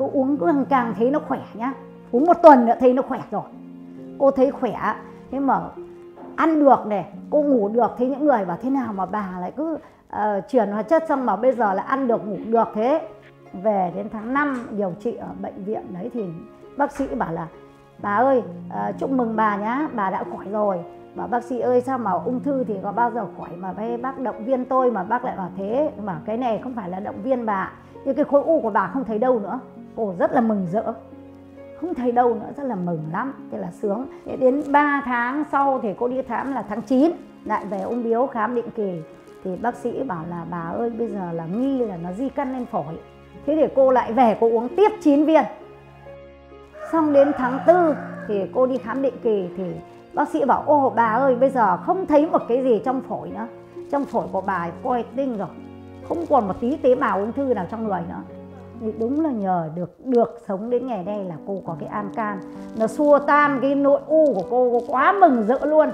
cô uống cứ càng càng thấy nó khỏe nhá. Uống một tuần nữa thấy nó khỏe rồi. Cô thấy khỏe thế mà ăn được này cô ngủ được thế những người bảo thế nào mà bà lại cứ uh, chuyển hóa chất xong mà bây giờ lại ăn được ngủ được thế. Về đến tháng 5 điều trị ở bệnh viện đấy thì bác sĩ bảo là bà ơi uh, chúc mừng bà nhá bà đã khỏi rồi. Bảo bác sĩ ơi sao mà ung thư thì có bao giờ khỏi mà bây bác động viên tôi mà bác lại bảo thế? Mà cái này không phải là động viên bà nhưng cái khối u của bà không thấy đâu nữa cô rất là mừng rỡ. Không thấy đâu nữa, rất là mừng lắm. Thế là sướng. Thế đến 3 tháng sau thì cô đi khám là tháng 9 lại về ung biếu khám định kỳ. Thì bác sĩ bảo là, bà ơi, bây giờ là nghi là nó di căn lên phổi. Thế thì cô lại về, cô uống tiếp 9 viên. Xong đến tháng 4 thì cô đi khám định kỳ thì bác sĩ bảo ô bà ơi, bây giờ không thấy một cái gì trong phổi nữa. Trong phổi của bà coi tinh rồi. Không còn một tí tế bào ung thư nào trong người nữa đúng là nhờ được được sống đến ngày đây là cô có cái an can. Nó xua tan cái nội u của cô, cô quá mừng rỡ luôn.